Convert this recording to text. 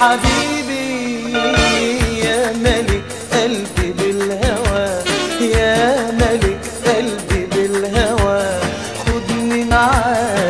حبيبي يا ملك قلبي بالهوى يا ملك قلبي بالهوى. خدني معاك